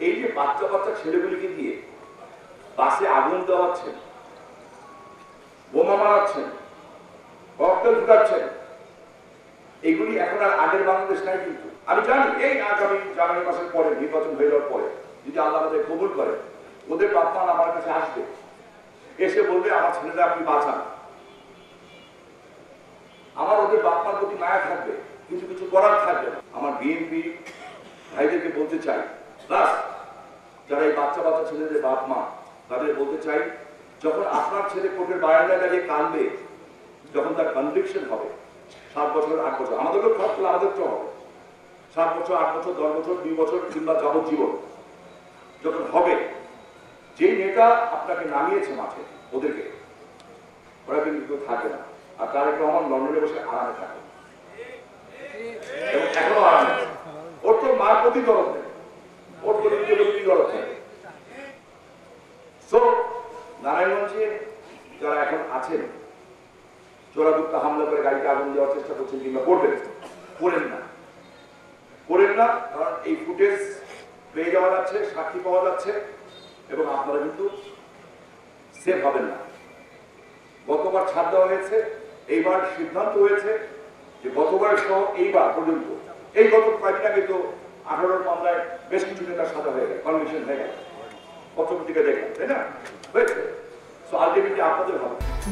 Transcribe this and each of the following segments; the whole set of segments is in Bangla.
এই যে বাচ্চা বাচ্চা ছেলেগুলিকে দিয়ে বাসে আগুন দেওয়াচ্ছেন, বোমা মারাচ্ছেন, ককটেল ফুটাচ্ছেন এগুলি এখন আর আগের বাংলাদেশ নাই কিন্তু। আমি জানি, এই আগামী জানুয়ারি মাসের পরে, নির্বাচন হয়ে যাওয়ার পরে, যদি আল্লাহ আমাদের কবুল করে, ওদের বাপমা আমার কাছে আসবে। এসে বলবে, আমার ছেলেরা, আপনি বাঁচান। আমার ওদের বাপমার প্রতি মায়া থাকবে, কিছু কিছু করার থাকবে। আমার বিএনপি ভাইদেরকে বলতে চাই যারা এই বাচ্চা বাচ্চা ছেলেদের বাপ মা, তাদের বলতে চাই, যখন আপনার ছেলে কোর্টের বারান্দায় দাঁড়িয়ে কাঁদবে, যখন তার কনভিকশন হবে, সাত বছর, আট বছর আমাদেরও খারাপ হলে আমাদেরটাও হবে সাত বছর, আট বছর, দশ বছর, দুই বছর, কিংবা যাবজ্জীবন। যখন হবে যে নেতা আপনাকে নামিয়েছে মাঠে, ওদেরকে, ওরা কিন্তু থাকে না। আর তার একটু আমার লন্ডনে বসে আরামে থাকে। এবং এখনও আরামে ওর তো মার প্রতি দরদ নেই। সাক্ষী পাওয়া যাচ্ছে, এবং আপনারা কিন্তু সেফ হবেন না। গতবার ছাড় দেওয়া হয়েছে, এইবার সিদ্ধান্ত হয়েছে যে গতবার সহ এইবার পর্যন্ত, এই গত কয়েকদিন আগে তো আঠারোর মামলায় বেশ কিছু নেতা সাজা হয়ে গেল কনভিকশন হয়ে গেল পত্রপত্রিকা দেখলাম তাই না? হয়েছে।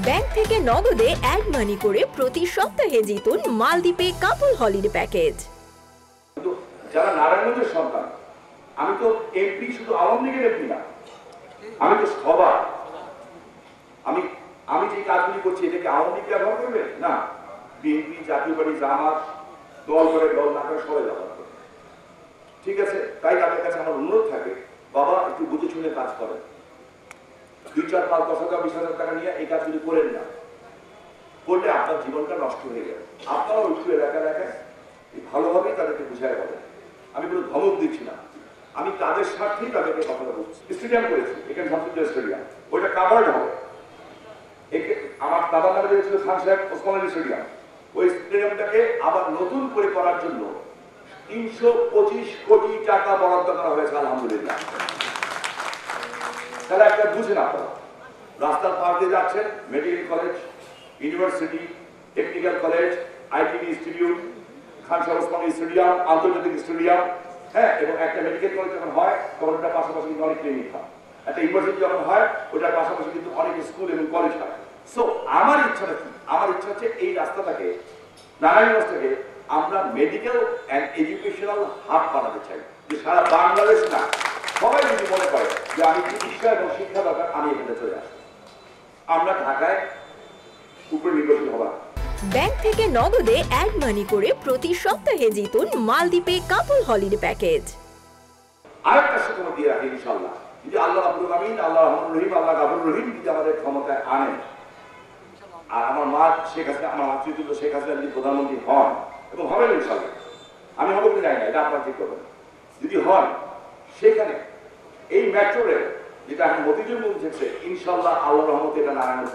ব্যাংক থেকে নগদে অ্যাড মানি করে প্রতি সপ্তাহে জিতুন মালদ্বীপে কাপল হলিডে প্যাকেজ। যারা নারায়ণগঞ্জের সন্তান আমি তো এমপি শুধু আওয়ামী লীগের এমপি না আমি তো সবার আমি আমি যে কাজগুলি করছি এটাকে আওয়ামী লীগ ব্যবহার করবে? না। বিএনপি জাতীয় পার্টি জামাত দল করে দল না করে সবাই ব্যবহার করবে। ঠিক আছে? তাই তাদের কাছে আমার অনুরোধ থাকে, বাবা, একটু বুঝে শুনে কাজ করেন। দুই, চার, পাঁচ, দশ হাজার, বিশ হাজার টাকা নিয়ে এই কাজ কাজগুলি করেন না, করলে আপনার জীবনটা নষ্ট হয়ে যাবে। আপনারাও একটু এলাকা এলাকায় ভালোভাবেই তাদেরকে বুঝায় বলেন। আমি কোনো ধমক দিচ্ছি না। আমি তাদের স্বার্থেই তাদেরকে কথাটা বলছি। স্টেডিয়াম করেছি, এখানে শামসুদ্দিন স্টেডিয়াম। ওইটা কাভার্ড হবে। আমার দাদার নামে ছিল খান সাহেব, ওসমান আলী স্টেডিয়াম। ওই স্টেডিয়ামটাকে আবার নতুন করে করার জন্য তিনশো পঁচিশ কোটি টাকা বরাদ্দ করা হয়েছে, আলহামদুলিল্লাহ। তাহলে একটা বুঝেন আপনারা, রাস্তার পার দিয়ে যাচ্ছেন, medical college, university, technical college ITD institute, Khan Shah Osmani stadium, আন্তর্জাতিক স্টেডিয়াম হ্যাঁ এবং একটা মেডিকেল কলেজ যখন হয়, তখন ওটার পাশাপাশি কিন্তু অনেক ক্লিনিক হয়। একটা ইউনিভার্সিটি যখন হয়, ওটার পাশাপাশি কিন্তু অনেক স্কুল এবং কলেজ হয়। সো আমার ইচ্ছাটা কি? আমার ইচ্ছা হচ্ছে এই রাস্তাটাকে নারায়ণগঞ্জ থেকে আমরা মেডিকেল অ্যান্ড এডুকেশনাল হাব বানাতে চাই। যে সারা বাংলাদেশ না সবাই যদি মনে করে যে আমি চিকিৎসা এবং শিক্ষা দরকার আমি এখানে চলে আসব। আমরা ঢাকায় উপরে নির্বাচিত হবার ব্যাংক থেকে নগদে অ্যাড মানি করে প্রতি সপ্তাহে জিতুন মালদ্বীপে কাপল হলিডে প্যাকেজ আরেকটা সুখবর দিয়ে রাখি ইনশাল্লাহ যদি আল্লাহ আব্দুল আমিন আল্লাহ রহমান রহিম আল্লাহ গাবুর রহিম যদি আমাদের ক্ষমতায় আনেন আর আমার মা শেখ হাসিনা আমার মাতৃতুল্য শেখ হাসিনা যদি প্রধানমন্ত্রী হন করবেন যদি হয়, সেখানে এই মেট্রো যেটা এখন মতিজুর বলছে ইনশাল্লাহ আল্লাহ রহমত এটা নারায়ণ